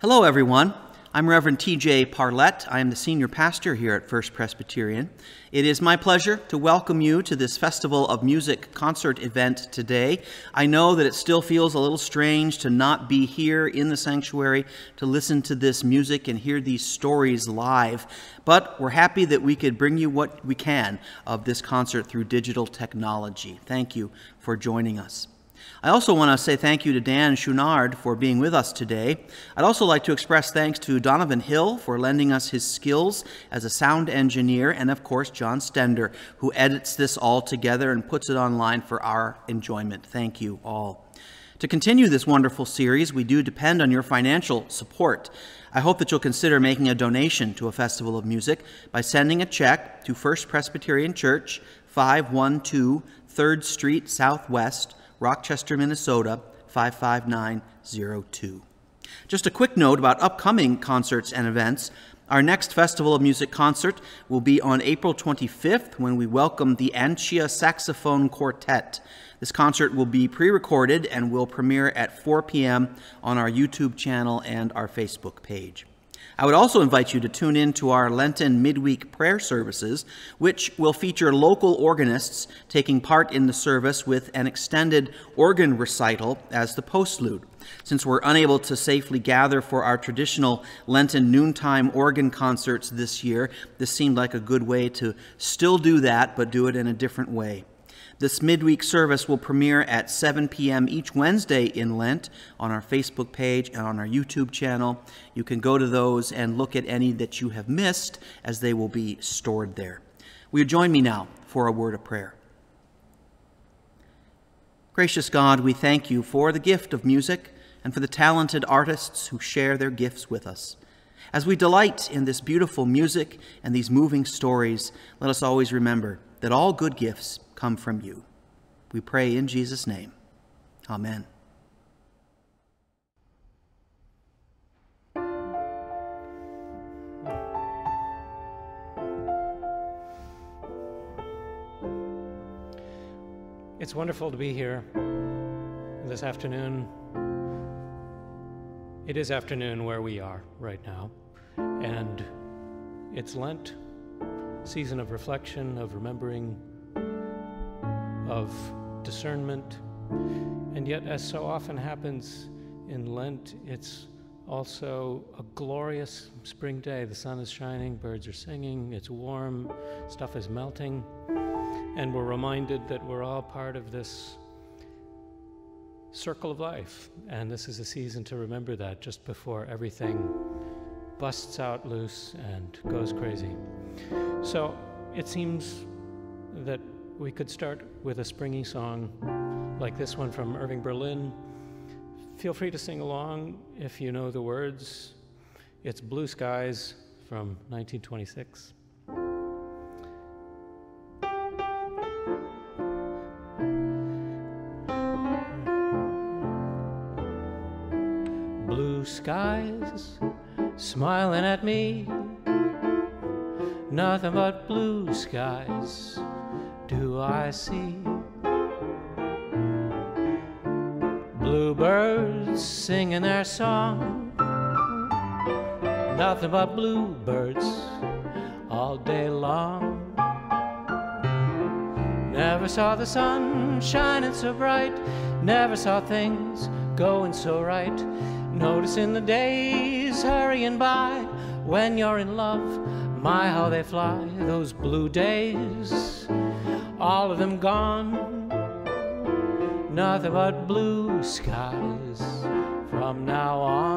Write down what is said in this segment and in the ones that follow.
Hello, everyone. I'm Reverend TJ Parlett. I am the senior pastor here at First Presbyterian. It is my pleasure to welcome you to this Festival of Music concert event today. I know that it still feels a little strange to not be here in the sanctuary to listen to this music and hear these stories live, but we're happy that we could bring you what we can of this concert through digital technology. Thank you for joining us. I also want to say thank you to Dan Chouinard for being with us today. I'd also like to express thanks to Donovan Hill for lending us his skills as a sound engineer, and of course, John Stender, who edits this all together and puts it online for our enjoyment. Thank you all. To continue this wonderful series, we do depend on your financial support. I hope that you'll consider making a donation to a festival of music by sending a check to First Presbyterian Church, 512 3rd Street Southwest, Rochester, Minnesota 55902. Just a quick note about upcoming concerts and events. Our next Festival of Music concert will be on April 25th when we welcome the Ancia Saxophone Quartet. This concert will be pre recorded and will premiere at 4 p.m. on our YouTube channel and our Facebook page. I would also invite you to tune in to our Lenten midweek prayer services, which will feature local organists taking part in the service with an extended organ recital as the postlude. Since we're unable to safely gather for our traditional Lenten noontime organ concerts this year, this seemed like a good way to still do that, but do it in a different way. This midweek service will premiere at 7 p.m. each Wednesday in Lent on our Facebook page and on our YouTube channel. You can go to those and look at any that you have missed as they will be stored there. Will you join me now for a word of prayer? Gracious God, we thank you for the gift of music and for the talented artists who share their gifts with us. As we delight in this beautiful music and these moving stories, let us always remember that all good gifts come from you. We pray in Jesus' name. Amen. It's wonderful to be here this afternoon. It is afternoon where we are right now, and it's Lent, season of reflection, of remembering of discernment. And yet, as so often happens in Lent, it's also a glorious spring day. The sun is shining, birds are singing, it's warm, stuff is melting. And we're reminded that we're all part of this circle of life. And this is a season to remember that just before everything busts out loose and goes crazy. So it seems that we could start with a springy song like this one from Irving Berlin. Feel free to sing along if you know the words. It's Blue Skies from 1926. Blue skies smiling at me, nothing but blue skies do oh, I see? Bluebirds singing their song, nothing but bluebirds all day long. Never saw the sun shining so bright, never saw things going so right. Noticing the days hurrying by when you're in love, my how they fly, those blue days all of them gone. Nothing but blue skies from now on.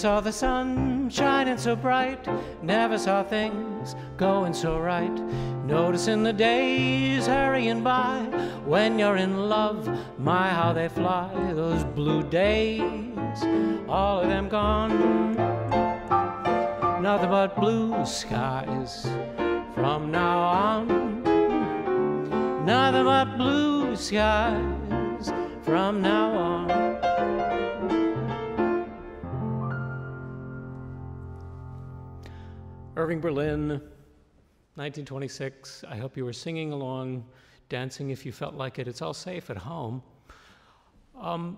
Saw the sun shining so bright, never saw things going so right. Noticing the days hurrying by when you're in love, my how they fly, those blue days, all of them gone. Nothing but blue skies from now on. Nothing but blue skies from now on. Irving Berlin, 1926. I hope you were singing along, dancing if you felt like it. It's all safe at home. Um,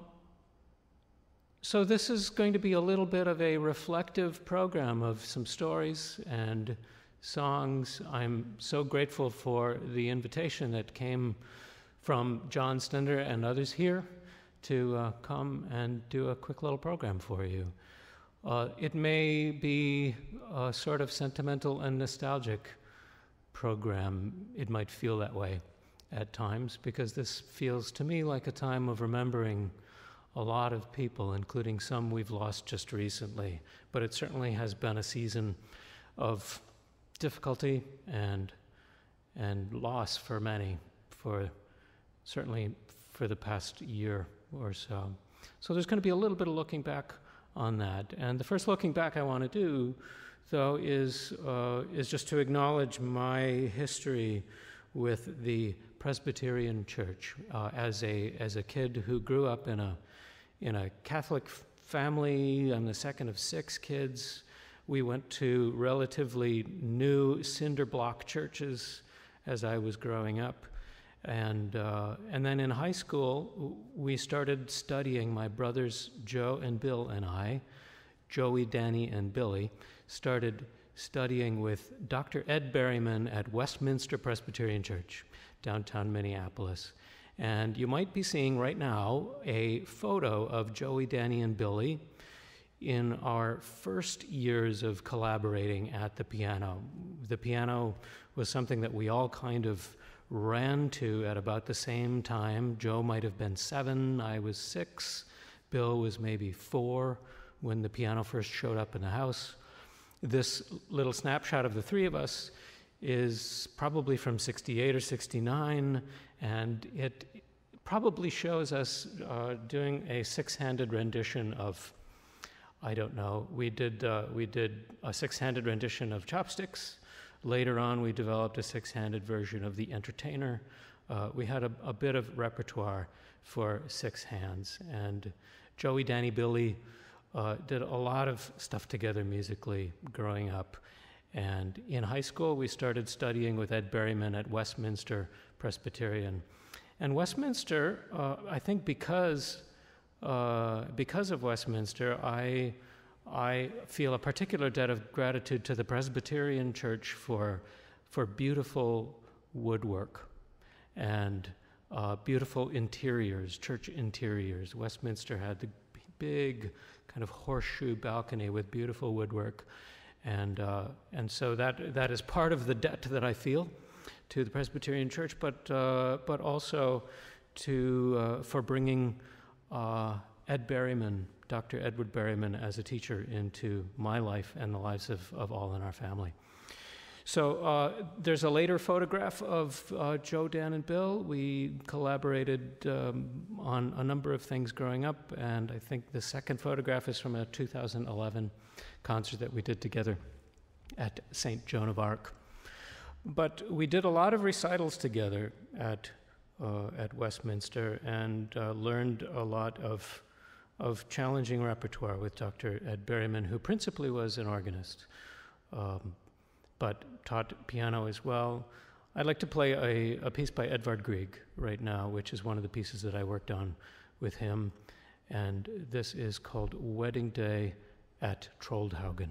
so, this is going to be a little bit of a reflective program of some stories and songs. I'm so grateful for the invitation that came from John Stender and others here to uh, come and do a quick little program for you. Uh, it may be a sort of sentimental and nostalgic program. It might feel that way at times because this feels to me like a time of remembering a lot of people, including some we've lost just recently. But it certainly has been a season of difficulty and, and loss for many, for certainly for the past year or so. So there's going to be a little bit of looking back on that. And the first looking back I want to do, though, is, uh, is just to acknowledge my history with the Presbyterian Church uh, as, a, as a kid who grew up in a, in a Catholic family. I'm the second of six kids. We went to relatively new cinder block churches as I was growing up. And, uh, and then in high school, we started studying, my brothers Joe and Bill and I, Joey, Danny, and Billy, started studying with Dr. Ed Berryman at Westminster Presbyterian Church, downtown Minneapolis. And you might be seeing right now a photo of Joey, Danny, and Billy in our first years of collaborating at the piano. The piano was something that we all kind of ran to at about the same time. Joe might have been seven, I was six, Bill was maybe four when the piano first showed up in the house. This little snapshot of the three of us is probably from 68 or 69, and it probably shows us uh, doing a six handed rendition of. I don't know. We did, uh, we did a six handed rendition of Chopsticks, Later on, we developed a six handed version of The Entertainer. Uh, we had a, a, bit of repertoire for six hands. And Joey, Danny, Billy uh, did a lot of stuff together musically growing up. And in high school, we started studying with Ed Berryman at Westminster Presbyterian. And Westminster, uh, I think because, uh, because of Westminster, I I feel a particular debt of gratitude to the Presbyterian Church for, for beautiful woodwork and uh, beautiful interiors, church interiors. Westminster had the big kind of horseshoe balcony with beautiful woodwork. And, uh, and so that, that is part of the debt that I feel to the Presbyterian Church, but, uh, but also to, uh, for bringing uh, Ed Berryman Dr. Edward Berryman as a teacher into my life and the lives of, of all in our family. So uh, there's a later photograph of uh, Joe, Dan, and Bill. We collaborated um, on a number of things growing up, and I think the second photograph is from a 2011 concert that we did together at St. Joan of Arc. But we did a lot of recitals together at, uh, at Westminster and uh, learned a lot of of challenging repertoire with Dr. Ed Berryman, who principally was an organist, um, but taught piano as well. I'd like to play a, a, piece by Edvard Grieg right now, which is one of the pieces that I worked on with him. And this is called Wedding Day at Troldhaugen.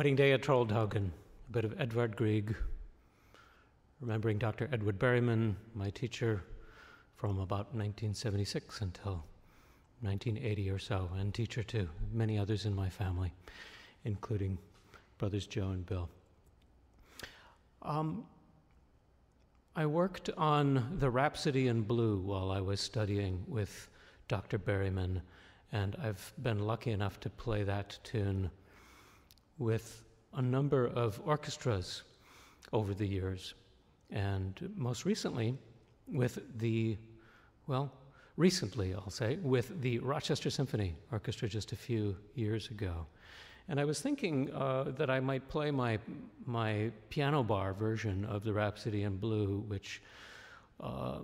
Wedding Day at Troldhaugen, a bit of Edvard Grieg, remembering Dr. Edward Berryman, my teacher from about 1976 until 1980 or so, and teacher to many others in my family, including brothers Joe and Bill. Um, I worked on the Rhapsody in Blue while I was studying with Dr. Berryman, and I've been lucky enough to play that tune with a number of orchestras over the years, and most recently with the, well, recently, I'll say, with the Rochester Symphony Orchestra just a few years ago. And I was thinking uh, that I might play my, my piano bar version of the Rhapsody in Blue, which uh,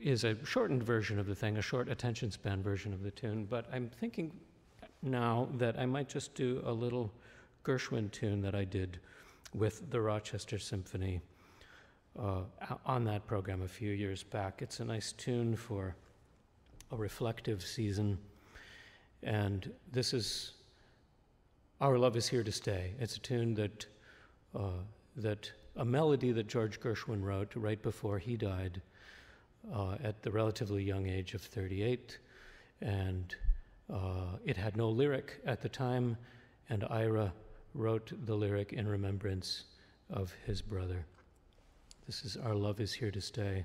is a shortened version of the thing, a short attention span version of the tune. But I'm thinking now that I might just do a little Gershwin tune that I did with the Rochester Symphony uh, on that program a few years back. It's a nice tune for a reflective season. And this is Our Love is Here to Stay. It's a tune that, uh, that a melody that George Gershwin wrote right before he died uh, at the relatively young age of 38. And uh, it had no lyric at the time, and Ira wrote the lyric in remembrance of his brother. This is Our Love is Here to Stay.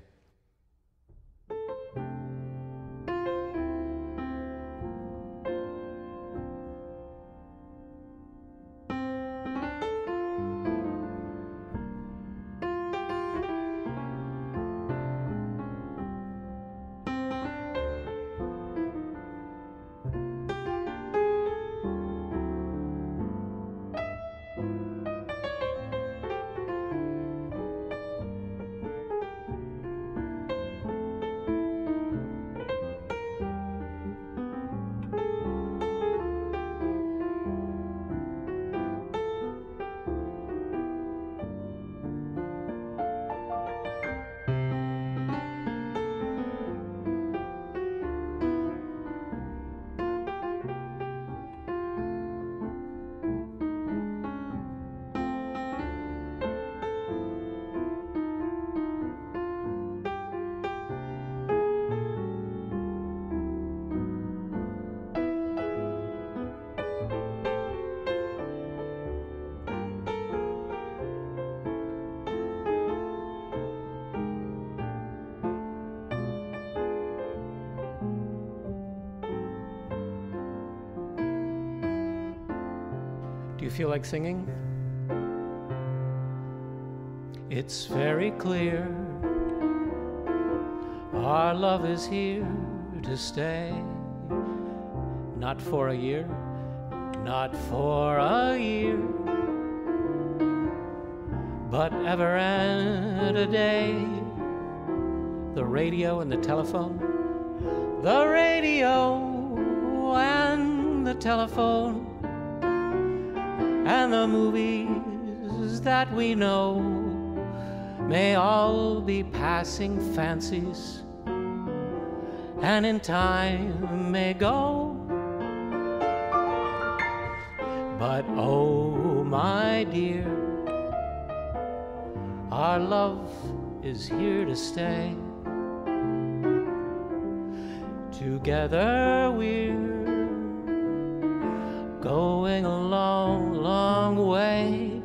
Feel like singing? It's very clear our love is here to stay. Not for a year, not for a year, but ever and a day. The radio and the telephone, the radio and the telephone and the movies that we know may all be passing fancies and in time may go. But oh, my dear, our love is here to stay. Together we're going a long.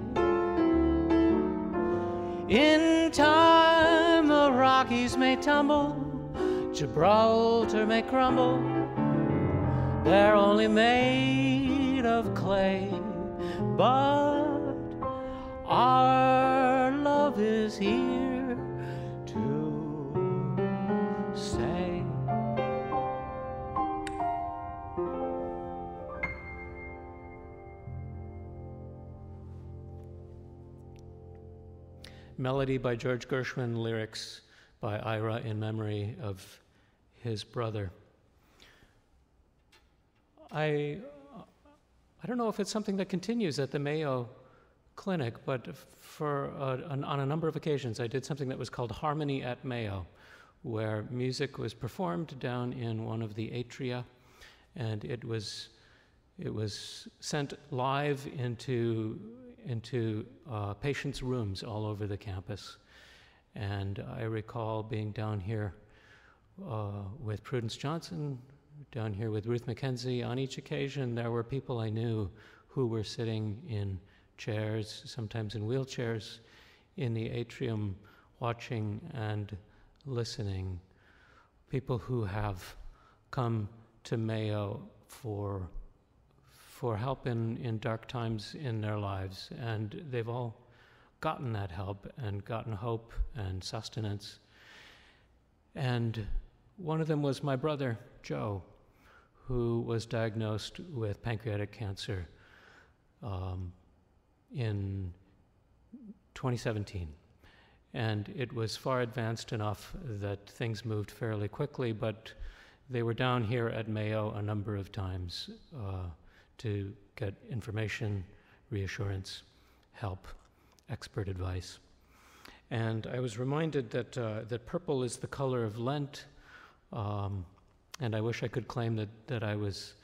In time, the Rockies may tumble, Gibraltar may crumble. They're only made of clay, but our love is here Melody by George Gershwin, lyrics by Ira in memory of his brother. I, I don't know if it's something that continues at the Mayo Clinic, but for uh, an, on a number of occasions, I did something that was called Harmony at Mayo, where music was performed down in one of the atria, and it was it was sent live into, into uh, patients' rooms all over the campus. And I recall being down here uh, with Prudence Johnson, down here with Ruth McKenzie. On each occasion, there were people I knew who were sitting in chairs, sometimes in wheelchairs, in the atrium, watching and listening. People who have come to Mayo for, for help in, in dark times in their lives, and they've all gotten that help and gotten hope and sustenance. And one of them was my brother, Joe, who was diagnosed with pancreatic cancer um, in 2017. And it was far advanced enough that things moved fairly quickly, but they were down here at Mayo a number of times uh, to get information, reassurance, help, expert advice. And I was reminded that, uh, that purple is the color of Lent, um, and I wish I could claim that, that I was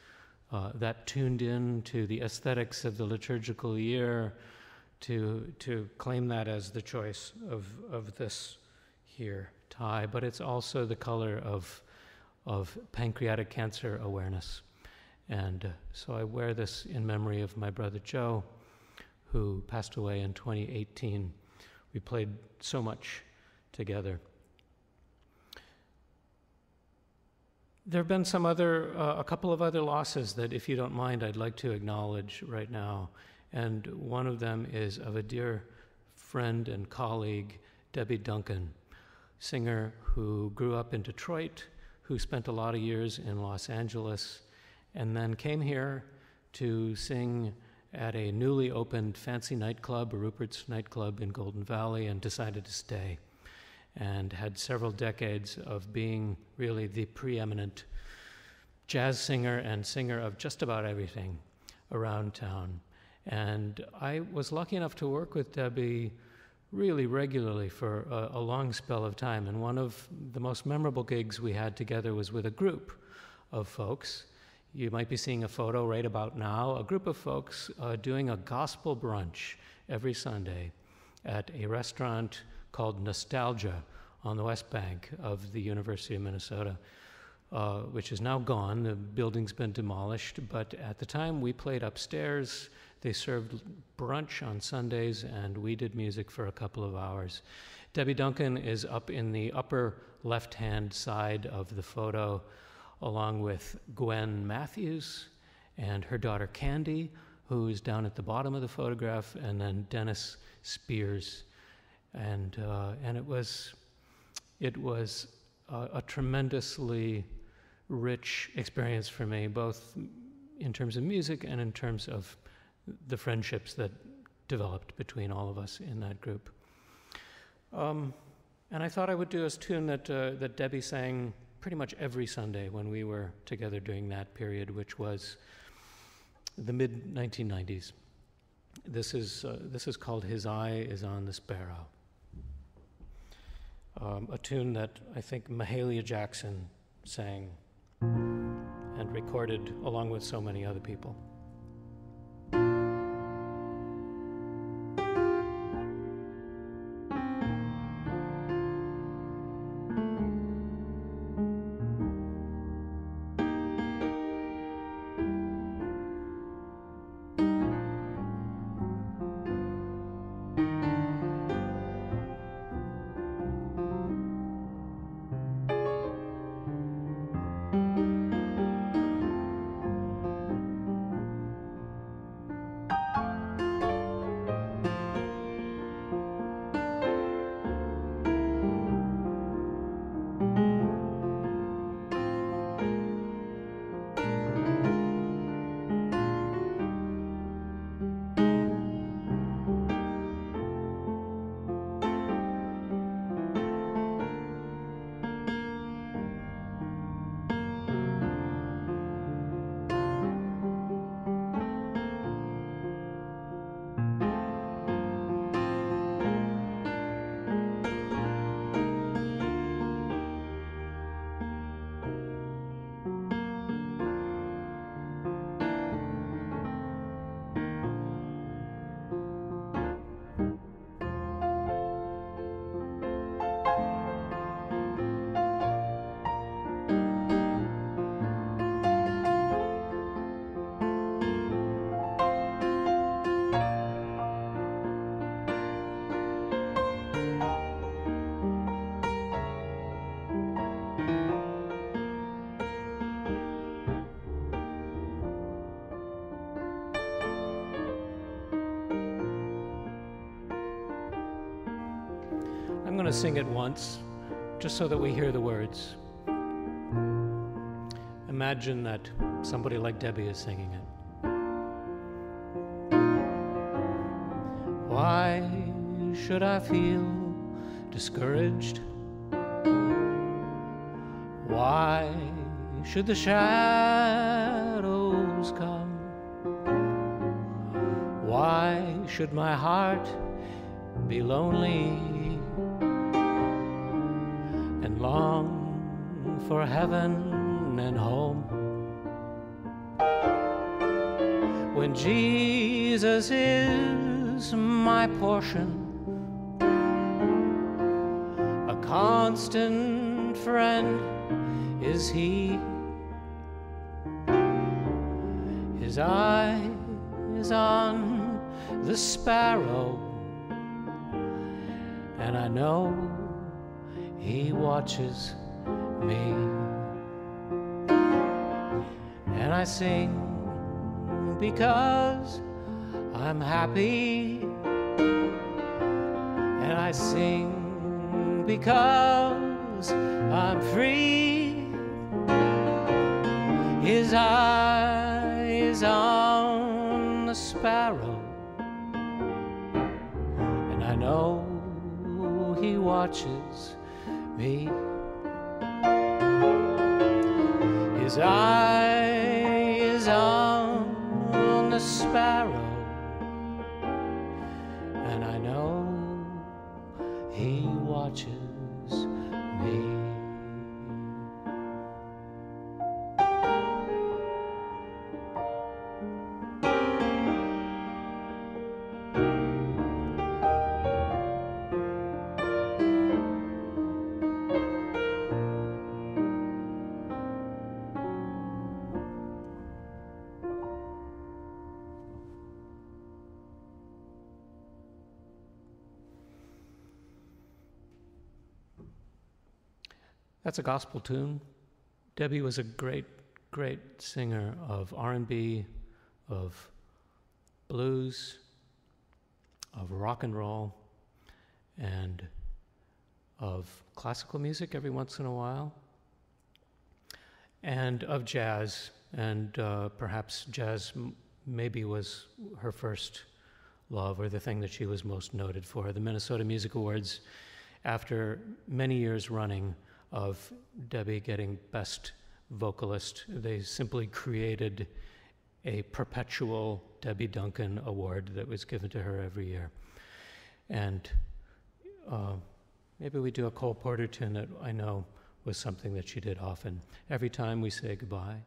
uh, that tuned in to the aesthetics of the liturgical year to, to claim that as the choice of, of this here tie, but it's also the color of, of pancreatic cancer awareness. And uh, so I wear this in memory of my brother Joe, who passed away in 2018. We played so much together. There have been some other, uh, a couple of other losses that, if you don't mind, I'd like to acknowledge right now. And one of them is of a dear friend and colleague, Debbie Duncan, singer who grew up in Detroit, who spent a lot of years in Los Angeles, and then came here to sing at a newly opened fancy nightclub, Rupert's nightclub in Golden Valley, and decided to stay and had several decades of being really the preeminent jazz singer and singer of just about everything around town. And I was lucky enough to work with Debbie really regularly for a, a, long spell of time. And one of the most memorable gigs we had together was with a group of folks. You might be seeing a photo right about now, a group of folks uh, doing a gospel brunch every Sunday at a restaurant called Nostalgia on the west bank of the University of Minnesota, uh, which is now gone. The building's been demolished, but at the time we played upstairs. They served brunch on Sundays, and we did music for a couple of hours. Debbie Duncan is up in the upper left hand side of the photo, along with Gwen Matthews and her daughter Candy, who is down at the bottom of the photograph, and then Dennis Spears and uh, and it was it was a, a, tremendously rich experience for me, both in terms of music and in terms of the friendships that developed between all of us in that group. Um, and I thought I would do a tune that uh, that Debbie sang pretty much every Sunday when we were together during that period, which was the mid 1990s. This is uh, this is called "His Eye Is on the Sparrow." um, a tune that I think Mahalia Jackson sang and recorded along with so many other people. Going to sing it once, just so that we hear the words. Imagine that somebody like Debbie is singing it. Why should I feel discouraged? Why should the shadows come? Why should my heart be lonely long for heaven and home? When Jesus is my portion, a constant friend is He. His eye is on the sparrow, and I know He watches me. And I sing because I'm happy, and I sing because I'm free. His eye is on the sparrow, and I know he watches me. His eye That's a gospel tune. Debbie was a great, great singer of R&B, of blues, of rock and roll, and of classical music every once in a while, and of jazz. And uh, perhaps jazz maybe was her first love or the thing that she was most noted for. The Minnesota Music Awards, after many years running, of Debbie getting Best Vocalist. They simply created a perpetual Debbie Duncan Award that was given to her every year. And uh, maybe we do a Cole Porter tune that I know was something that she did often. Every time we say goodbye.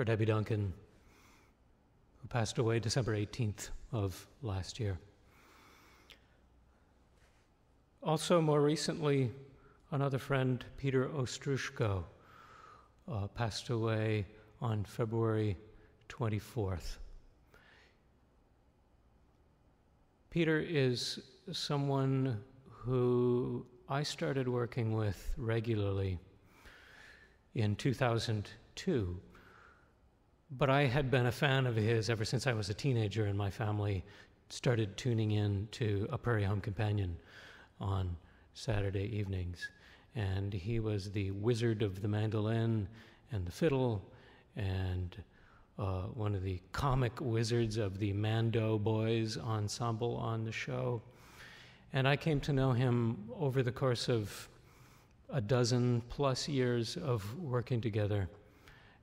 For Debbie Duncan, who passed away December 18th of last year. Also, more recently, another friend, Peter Ostroushko, uh, passed away on February 24th. Peter is someone who I started working with regularly in 2002. But I had been a fan of his ever since I was a teenager, and my family started tuning in to A Prairie Home Companion on Saturday evenings. And he was the wizard of the mandolin and the fiddle, and uh, one of the comic wizards of the Mando Boys ensemble on the show. And I came to know him over the course of a dozen plus years of working together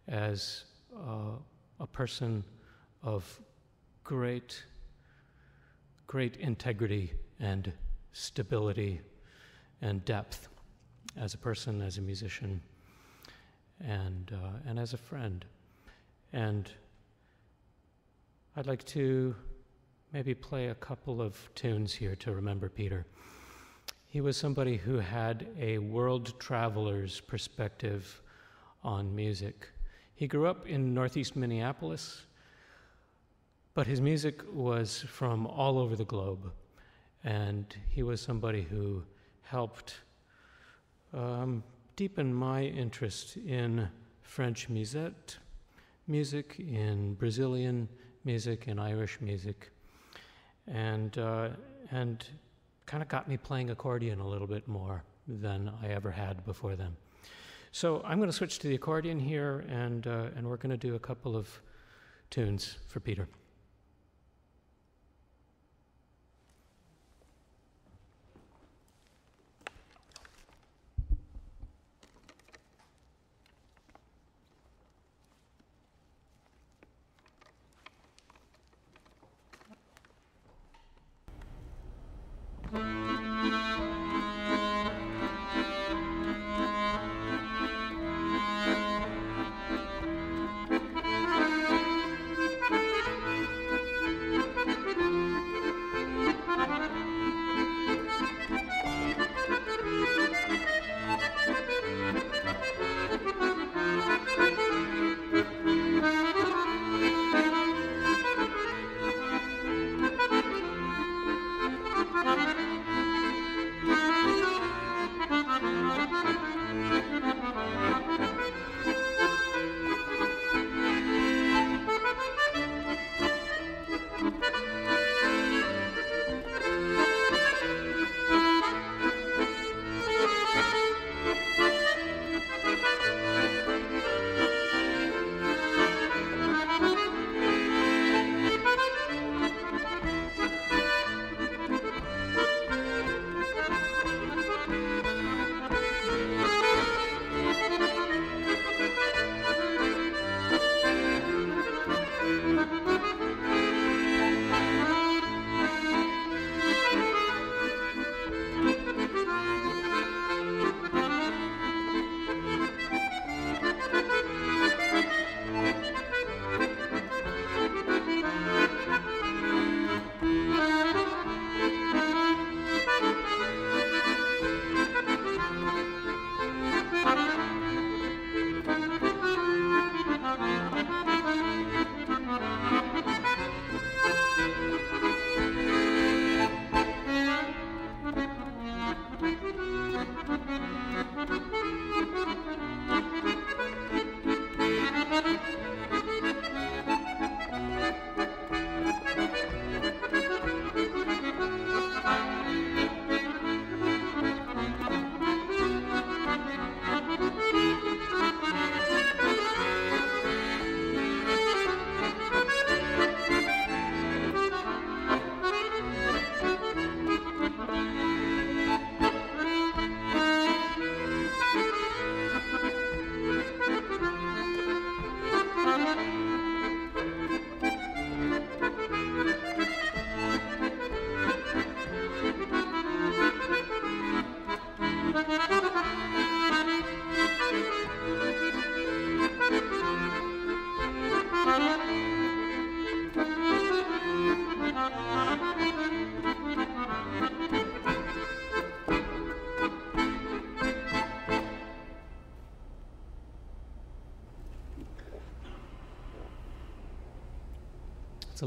as uh, a person of great, great integrity and stability and depth as a person, as a musician, and, uh, and as a friend. And I'd like to maybe play a couple of tunes here to remember Peter. He was somebody who had a world traveler's perspective on music. He grew up in northeast Minneapolis, but his music was from all over the globe. And he was somebody who helped um, deepen my interest in French musette music, in Brazilian music, in Irish music and, uh, and kind of got me playing accordion a little bit more than I ever had before then. So I'm going to switch to the accordion here, and, uh, and we're going to do a couple of tunes for Peter.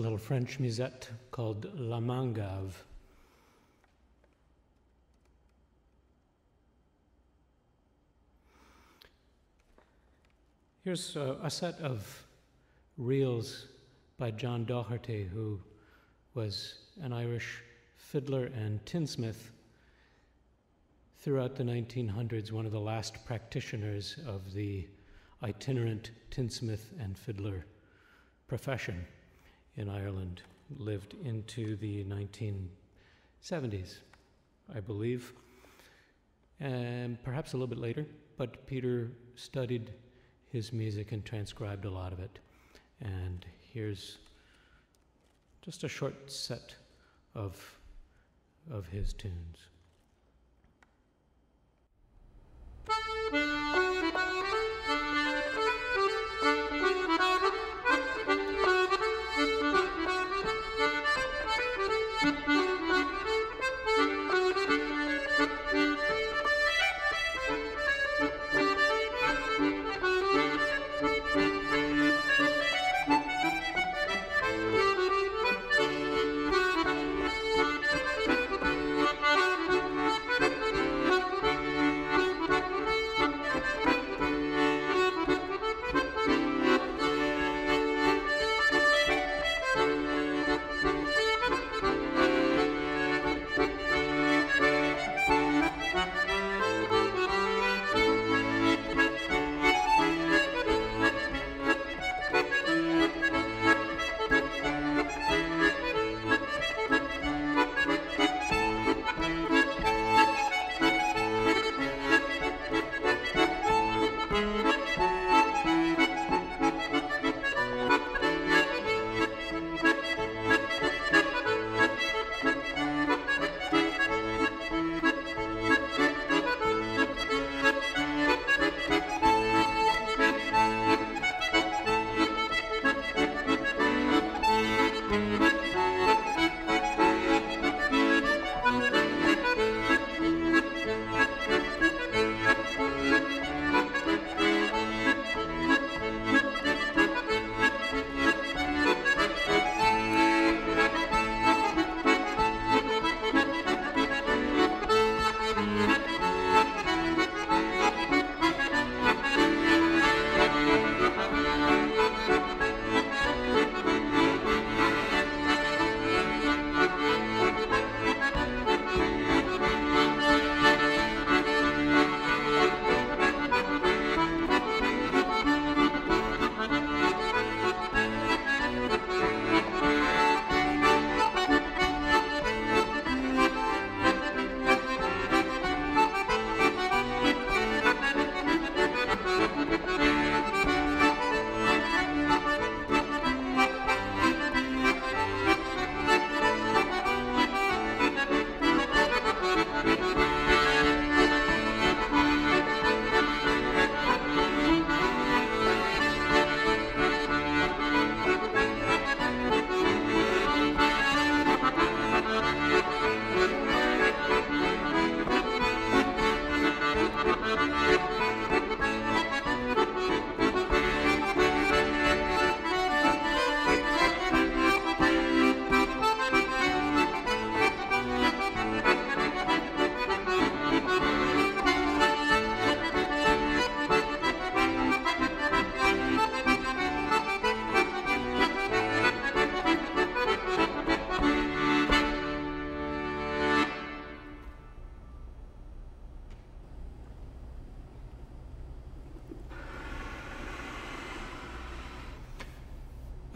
Little French musette called La Mangave. Here's a, a, set of reels by John Doherty, who was an Irish fiddler and tinsmith throughout the 1900s, one of the last practitioners of the itinerant tinsmith and fiddler profession in Ireland, lived into the 1970s, I believe, and perhaps a little bit later, but Peter studied his music and transcribed a lot of it. And here's just a short set of, of his tunes.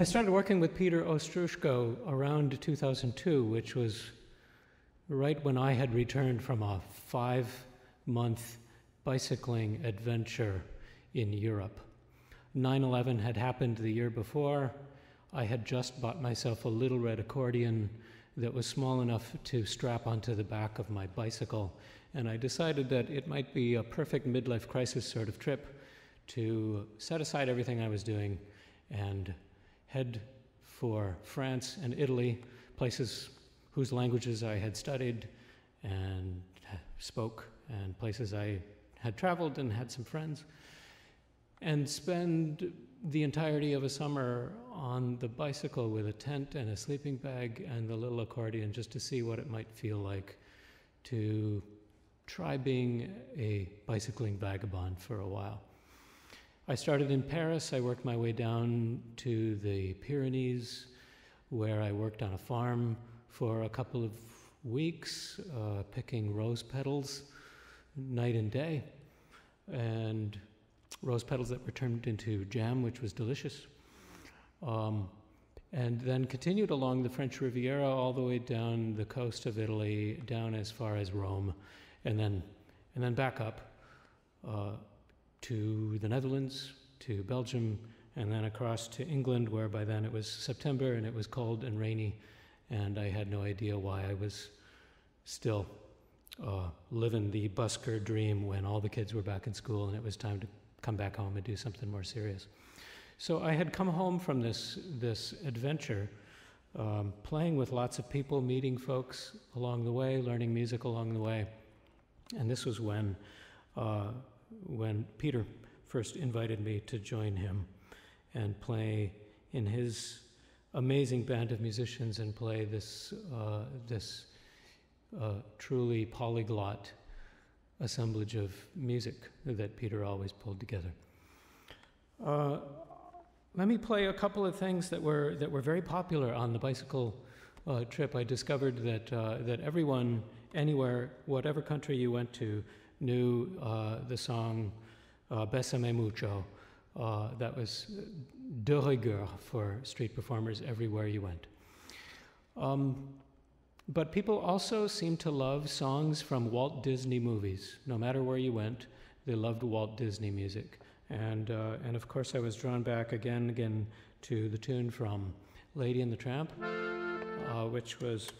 I started working with Peter Ostroushko around 2002, which was right when I had returned from a five month bicycling adventure in Europe. 9 11 had happened the year before. I had just bought myself a little red accordion that was small enough to strap onto the back of my bicycle, and I decided that it might be a perfect midlife crisis sort of trip to set aside everything I was doing and head for France and Italy, places whose languages I had studied and spoke, and places I had traveled and had some friends. and spend the entirety of a summer on the bicycle with a tent and a sleeping bag and the little accordion just to see what it might feel like to try being a bicycling vagabond for a while. I started in Paris. I worked my way down to the Pyrenees, where I worked on a farm for a couple of weeks, uh, picking rose petals night and day, and rose petals that were turned into jam, which was delicious. Um, and then continued along the French Riviera all the way down the coast of Italy, down as far as Rome, and then, and then back up uh, to the Netherlands, to Belgium, and then across to England, where by then it was September and it was cold and rainy, and I had no idea why I was still uh, living the busker dream when all the kids were back in school and it was time to come back home and do something more serious. So I had come home from this, this adventure, um, playing with lots of people, meeting folks along the way, learning music along the way. And this was when, uh, when Peter first invited me to join him and play in his amazing band of musicians and play this, uh, this uh, truly polyglot assemblage of music that Peter always pulled together. Uh, let me play a couple of things that were, that were very popular on the bicycle uh, trip. I discovered that, uh, that everyone, anywhere, whatever country you went to, knew uh, the song uh, Besame Mucho. Uh, that was de rigueur for street performers everywhere you went. Um, but people also seem to love songs from Walt Disney movies. No matter where you went, they loved Walt Disney music. And, uh, and of course, I was drawn back again and again to the tune from Lady and the Tramp, uh, which was.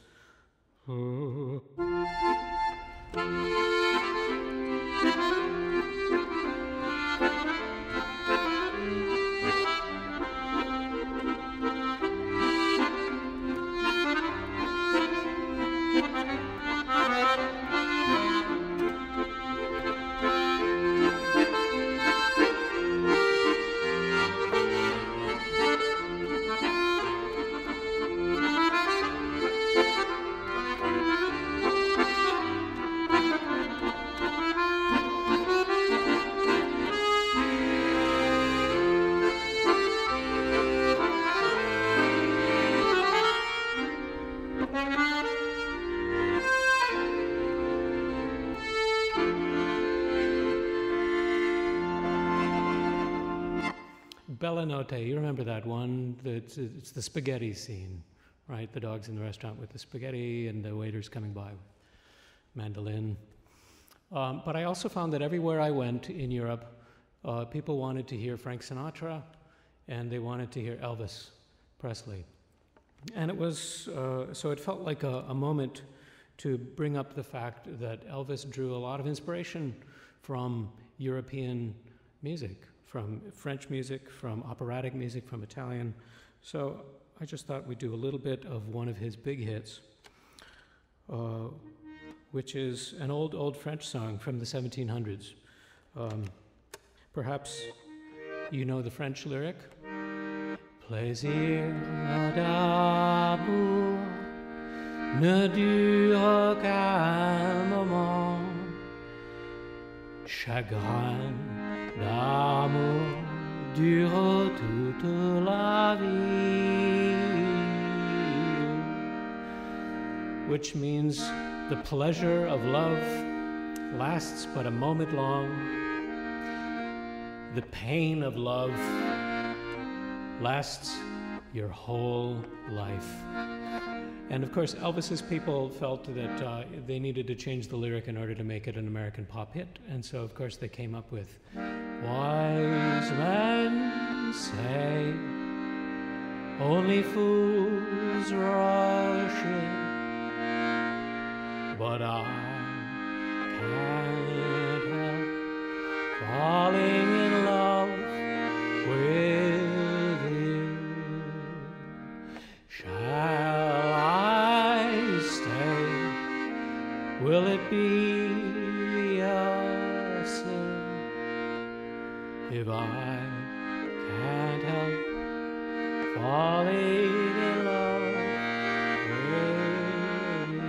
You remember that one? It's, it's the spaghetti scene, right? The dog's in the restaurant with the spaghetti and the waiter's coming by mandolin. Um, but I also found that everywhere I went in Europe, uh, people wanted to hear Frank Sinatra and they wanted to hear Elvis Presley. And it was, uh, so it felt like a, a moment to bring up the fact that Elvis drew a lot of inspiration from European music from French music, from operatic music, from Italian. So I just thought we'd do a little bit of one of his big hits, uh, which is an old, old French song from the 1700s. Um, perhaps you know the French lyric. Plaisir d'amour ne dure qu'un moment, chagrin L'amour dure toute la vie, which means the pleasure of love lasts but a moment long. The pain of love lasts your whole life. And of course, Elvis's people felt that uh, they needed to change the lyric in order to make it an American pop hit. And so, of course, they came up with Wise men say only fools rush in, but I can't help falling in love with you. Shall I stay? Will it be if I can't help falling in love with you.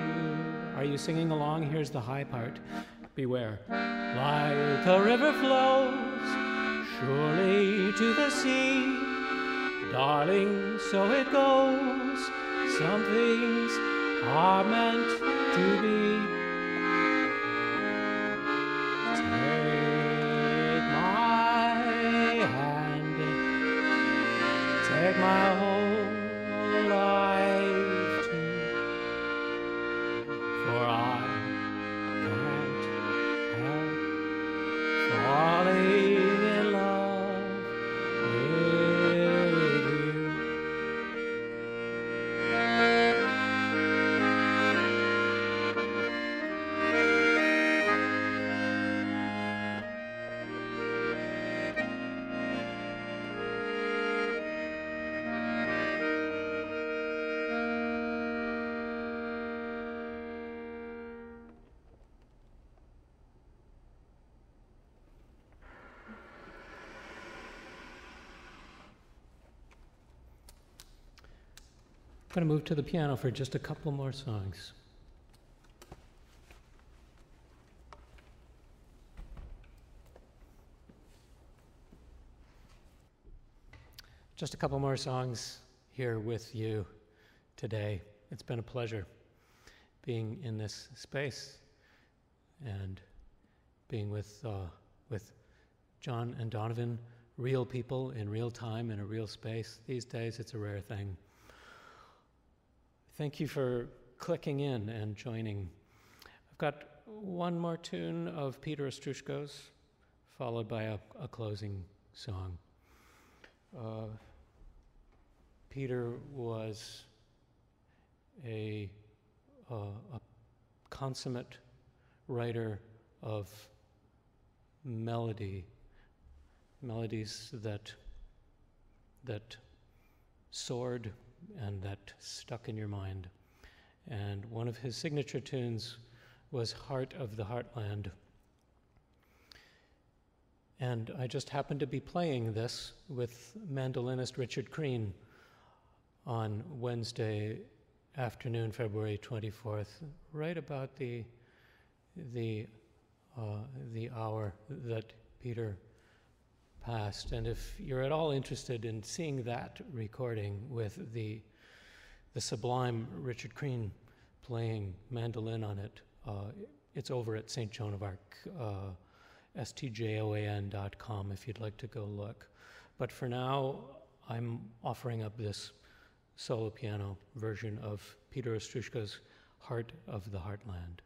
Are you singing along? Here's the high part. Beware. Like a river flows surely to the sea, darling, so it goes. Some things are meant to be. Going to move to the piano for just a couple more songs. Just a couple more songs here with you today. It's been a pleasure being in this space and being with, uh, with John and Donovan, real people in real time in a real space. These days, it's a rare thing. Thank you for clicking in and joining. I've got one more tune of Peter Ostroushko's, followed by a, a closing song. Uh, Peter was a, uh, a consummate writer of melody, melodies that, that soared and that stuck in your mind. And one of his signature tunes was Heart of the Heartland. And I just happened to be playing this with mandolinist Richard Kriehn on Wednesday afternoon, February 24th, right about the, the, uh, the hour that Peter passed. And if you're at all interested in seeing that recording with the, the sublime Richard Kriehn playing mandolin on it, uh, it's over at St. Joan of Arc, uh, stjoan.com if you'd like to go look. But for now, I'm offering up this solo piano version of Peter Ostroushko's Heart of the Heartland.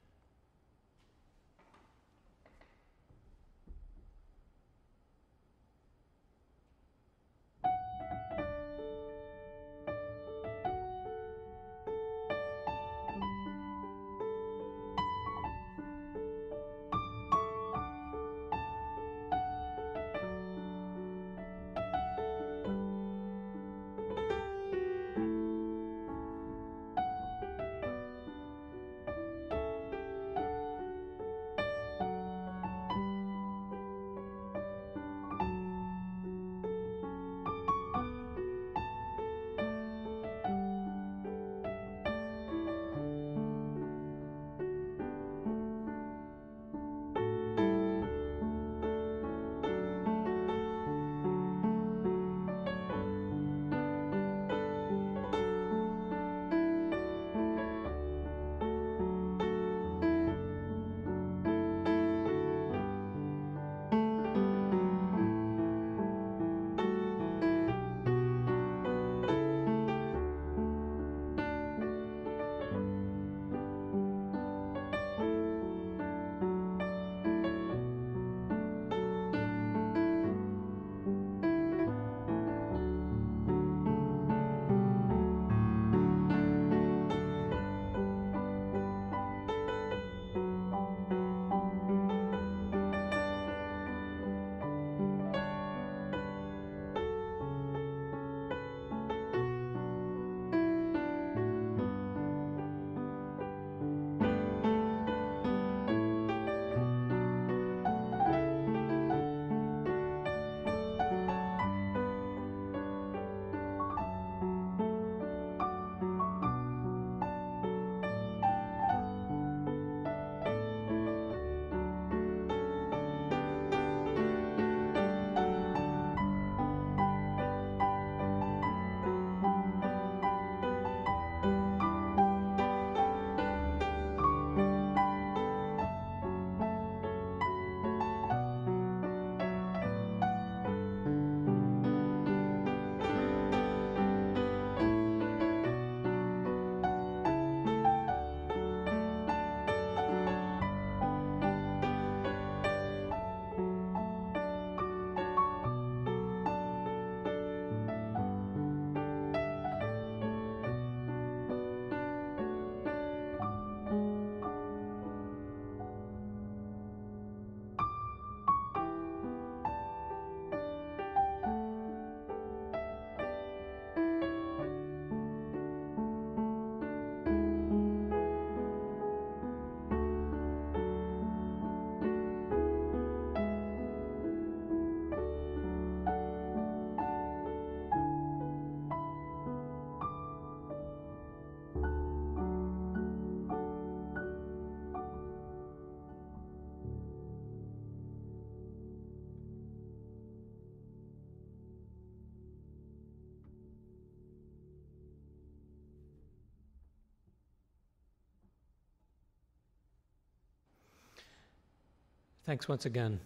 Thanks once again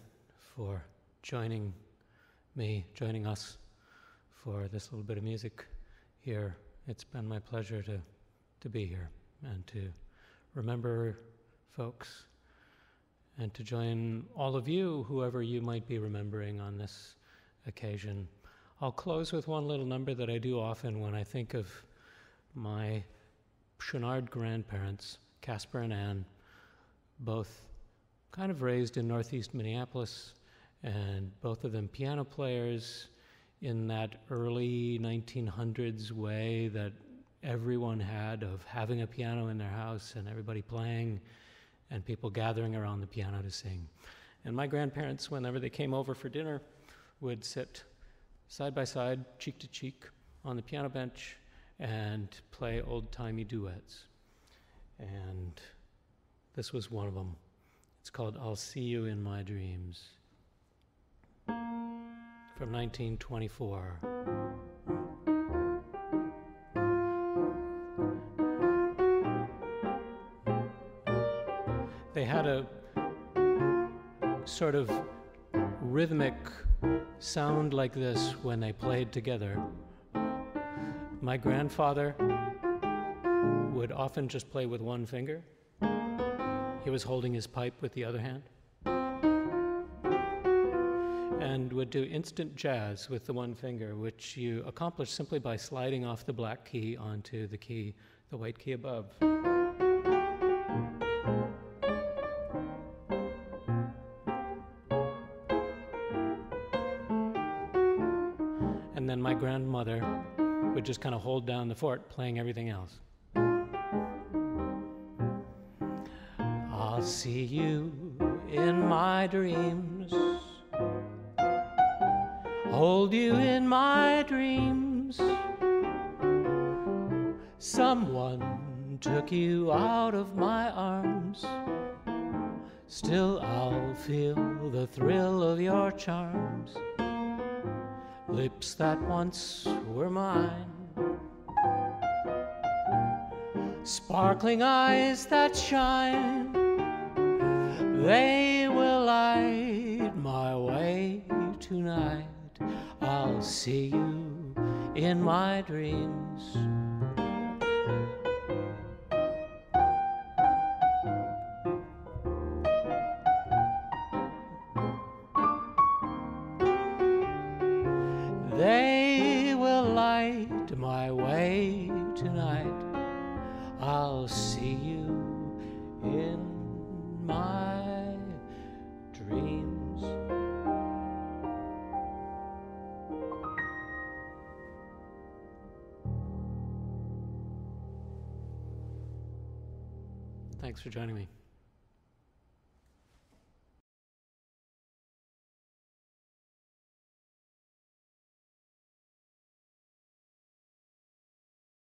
for joining me, joining us for this little bit of music here. It's been my pleasure to, to be here and to remember folks and to join all of you, whoever you might be remembering on this occasion. I'll close with one little number that I do often when I think of my Chouinard grandparents, Casper and Anne, both kind of raised in northeast Minneapolis, and both of them piano players in that early 1900s way that everyone had of having a piano in their house and everybody playing and people gathering around the piano to sing. And my grandparents, whenever they came over for dinner, would sit side by side, cheek to cheek, on the piano bench and play old timey duets. And this was one of them. It's called I'll See You in My Dreams from 1924. They had a sort of rhythmic sound like this when they played together. My grandfather would often just play with one finger. He was holding his pipe with the other hand. And would do instant jazz with the one finger, which you accomplish simply by sliding off the black key onto the key, the white key above. And then my grandmother would just kind of hold down the fort, playing everything else. See you in my dreams, hold you in my dreams. Someone took you out of my arms. Still, I'll feel the thrill of your charms, lips that once were mine sparkling eyes that shine. They will light my way tonight. I'll see you in my dreams.